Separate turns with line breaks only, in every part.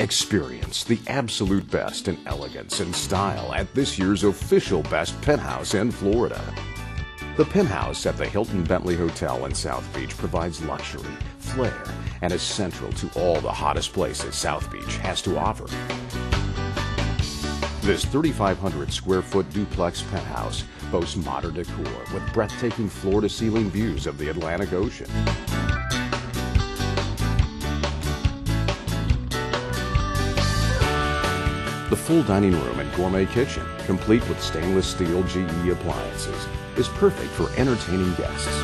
Experience the absolute best in elegance and style at this year's official best penthouse in Florida. The penthouse at the Hilton Bentley Hotel in South Beach provides luxury, flair, and is central to all the hottest places South Beach has to offer. This 3,500 square foot duplex penthouse boasts modern decor with breathtaking floor to ceiling views of the Atlantic Ocean. The full dining room and gourmet kitchen, complete with stainless steel GE appliances, is perfect for entertaining guests.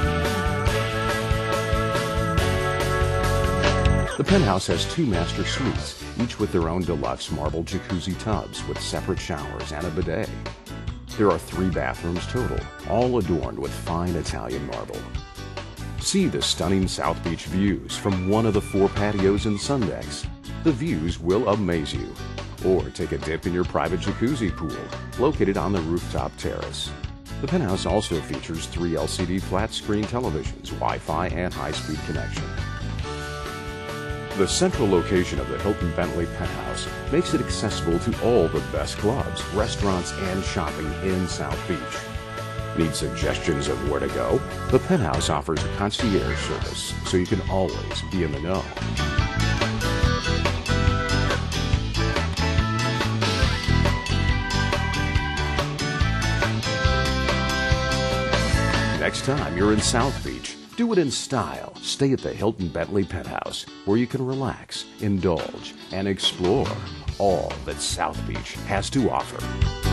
The penthouse has two master suites, each with their own deluxe marble jacuzzi tubs with separate showers and a bidet. There are three bathrooms total, all adorned with fine Italian marble. See the stunning South Beach views from one of the four patios and sun decks. The views will amaze you or take a dip in your private jacuzzi pool located on the rooftop terrace. The penthouse also features three LCD flat screen televisions, Wi Fi, and high speed connection. The central location of the Hilton Bentley penthouse makes it accessible to all the best clubs, restaurants, and shopping in South Beach. Need suggestions of where to go? The penthouse offers a concierge service, so you can always be in the know. Next time you're in South Beach, do it in style. Stay at the Hilton Bentley Penthouse, where you can relax, indulge, and explore all that South Beach has to offer.